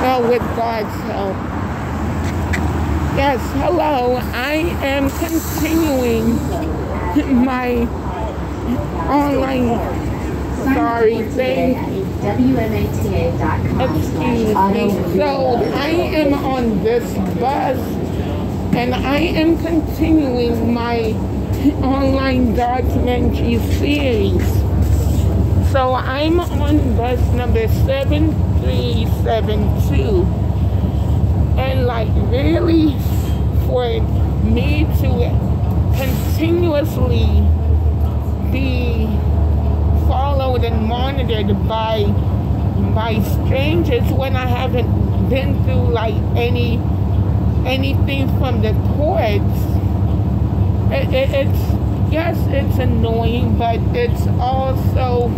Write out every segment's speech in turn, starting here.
Well, with God's help. Yes, hello. I am continuing my online. Sorry, thank you. WMATA.com. Excuse me. So I am on this bus and I am continuing my online documentary series. So I'm on bus number 7372. And like really for me to continuously be followed and monitored by by strangers when I haven't been through like any anything from the courts. It, it, it's yes, it's annoying, but it's also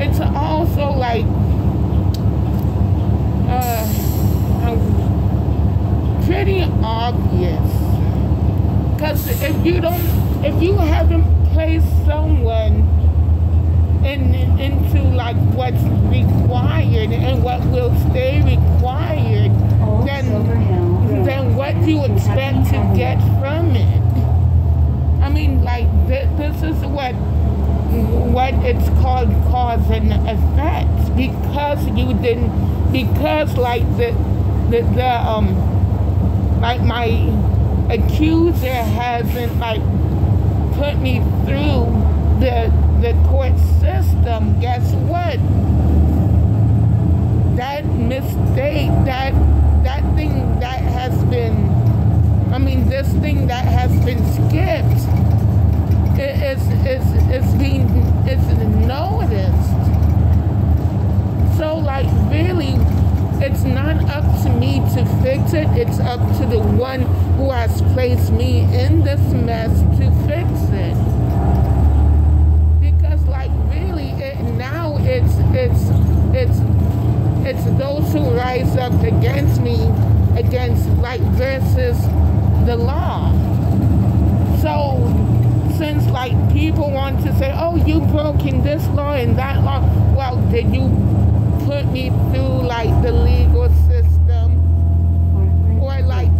it's also like uh, pretty obvious. Because if you don't, if you haven't placed someone in, into like what's required and what will stay required, then then what do you expect to get from it? I mean, like th- this is what what it's called cause and effect because you didn't because like the the, the um like my accuser hasn't like put me through the the court system guess what? That mistake that that thing that has been i mean this thing that has been skipped is is is being is noticed. Like really it's not up to me to fix it. It's up to the one who has placed me in this mess to fix it. Because like really it now it's it's it's it's those who rise up against me against like versus the law. So since like people want to say, oh, you broken this law and that law, well, did you put me through like the legal system? Or like,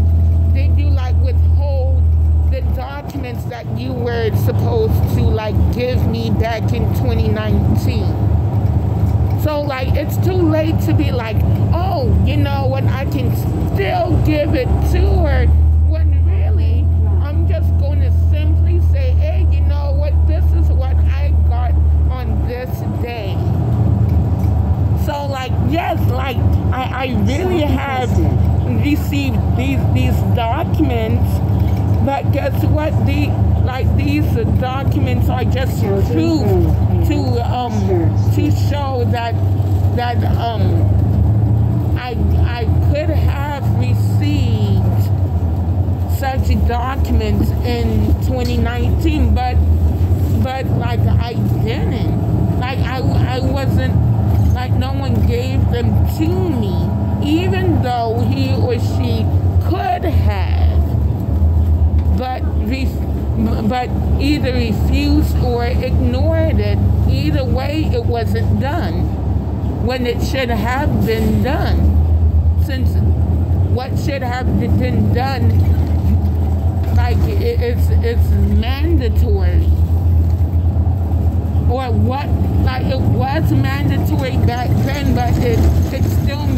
did you like withhold the documents that you were supposed to like give me back in 2019? So like, it's too late to be like, oh, you know what, I can still give it to her day. So like yes, like I, I really have received these these documents, but guess what? The like these documents are just proof to um to show that that um I I could have received such documents in 2019, but but like I didn't. Like I, I wasn't like no one gave them to me even though he or she could have but but either refused or ignored it. Either way it wasn't done when it should have been done. Since what should have been done like it's it's mandatory. Or what like it was mandatory back, turn back, it, still